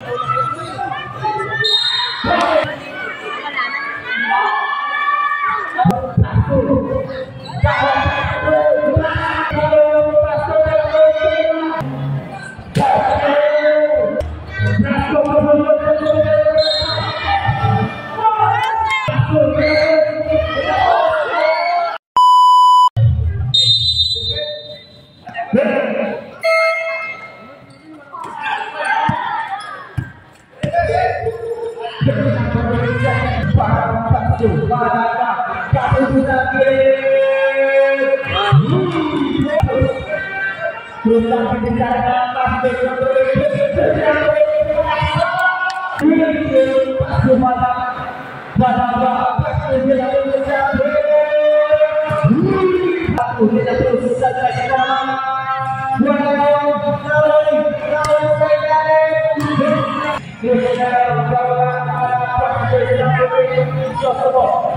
Thank you. Rusak pendengar atas Thank.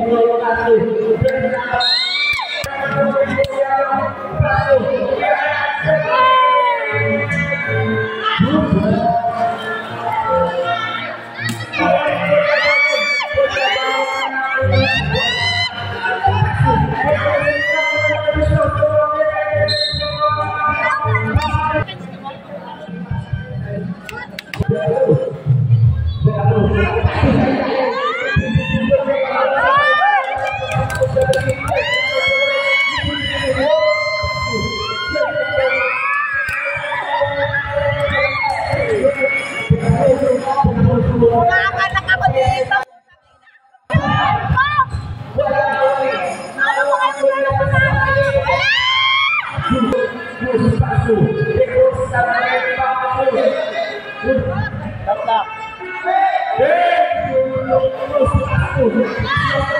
ông ơi ta từ Brasil!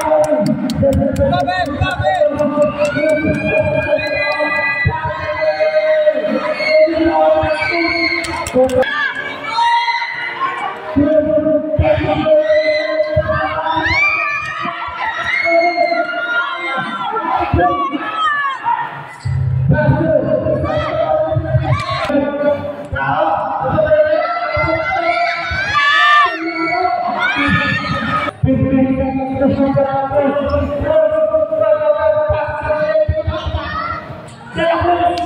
Tá bem, tá bem.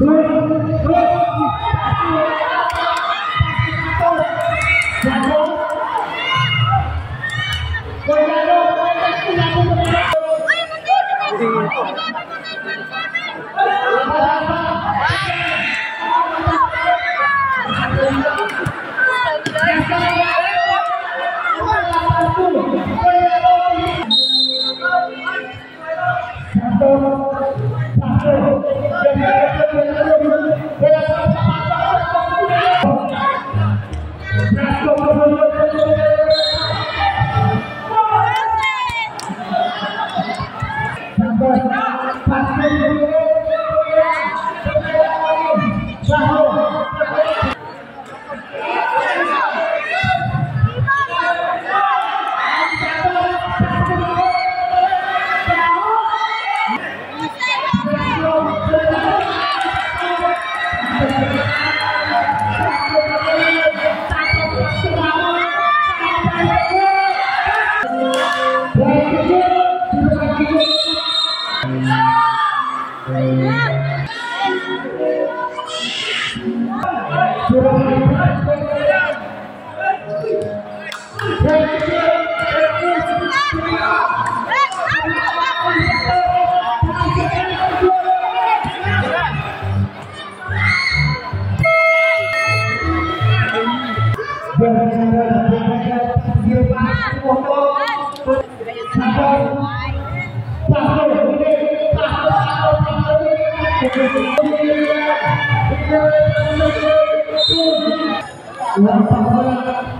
Lord Thank you.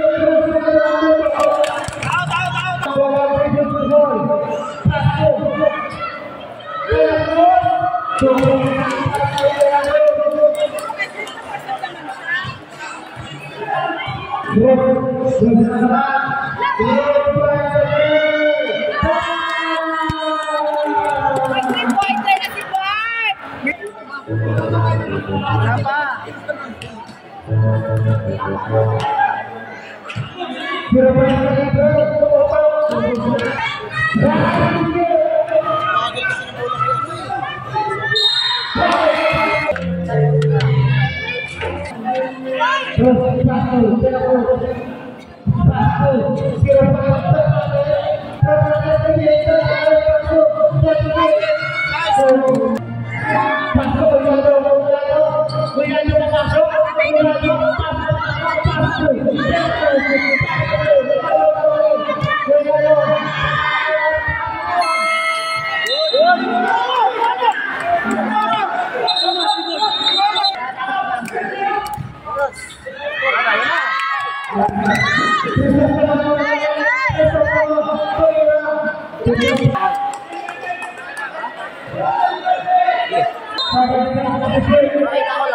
Berapa?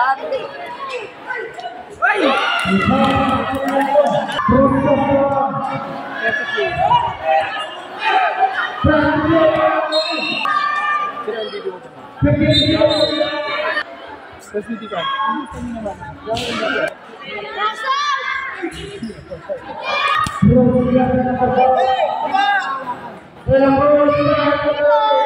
jalan. Terima kasih.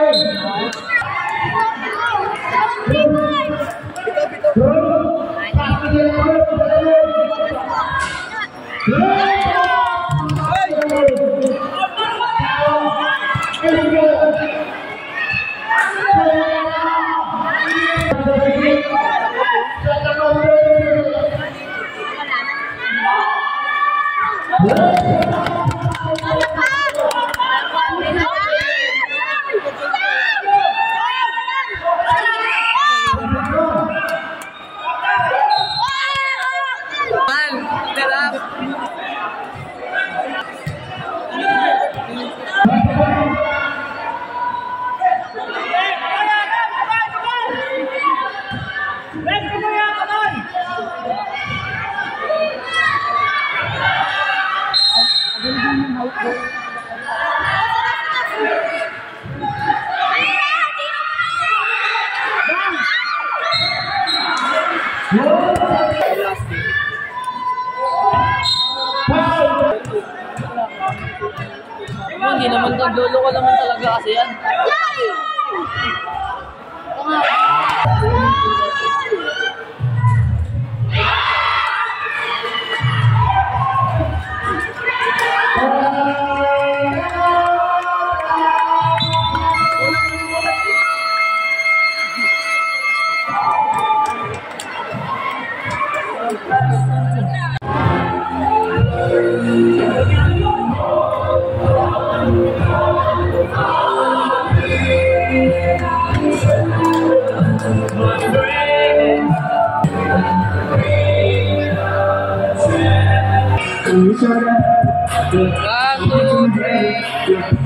Hindi naman naglolo ko naman talaga kasi yan. Lá no bem.